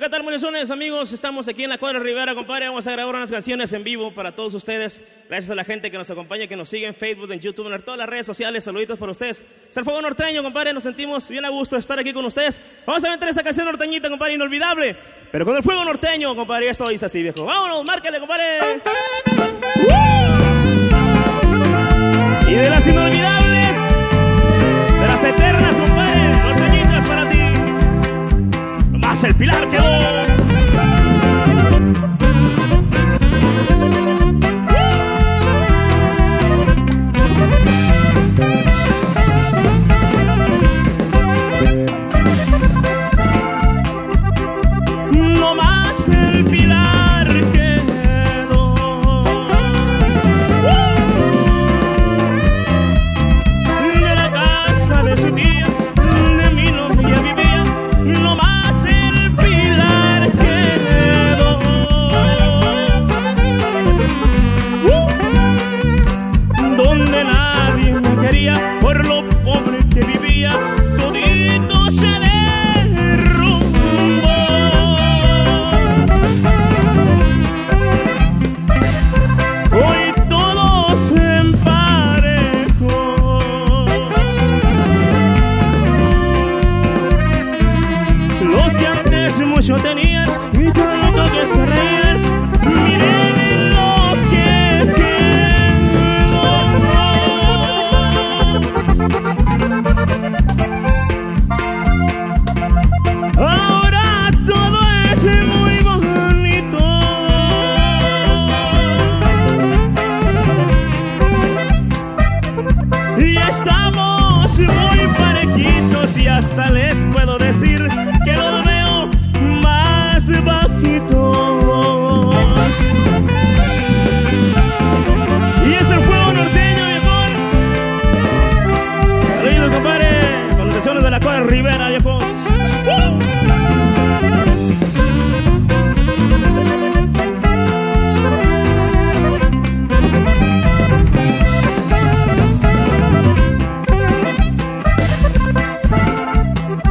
cabrones, amigos, estamos aquí en la cuadra Rivera, compadre. Vamos a grabar unas canciones en vivo para todos ustedes. Gracias a la gente que nos acompaña, que nos sigue en Facebook, en YouTube, en todas las redes sociales. Saluditos para ustedes. Es el fuego norteño, compadre. Nos sentimos bien a gusto de estar aquí con ustedes. Vamos a meter esta canción norteñita, compadre, inolvidable. Pero con el fuego norteño, compadre. Esto dice así, viejo. Vámonos, márcale, compadre. Tenían y tanto que se reían, miren lo que quedó. Ahora todo es muy bonito. Y estamos muy parejitos y hasta les puedo decir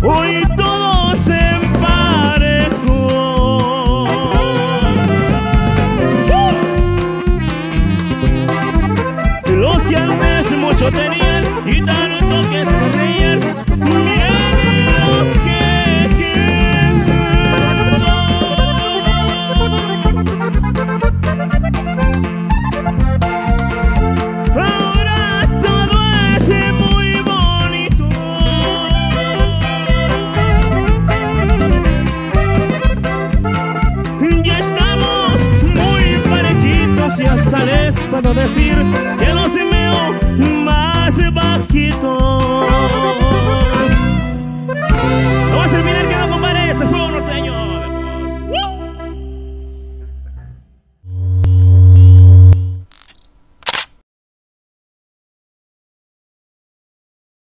Hoy todo se emparejó. Los que antes mucho tenían y tanto que se recuerdo decir que los meo más bajito.